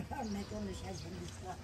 没多少钱你说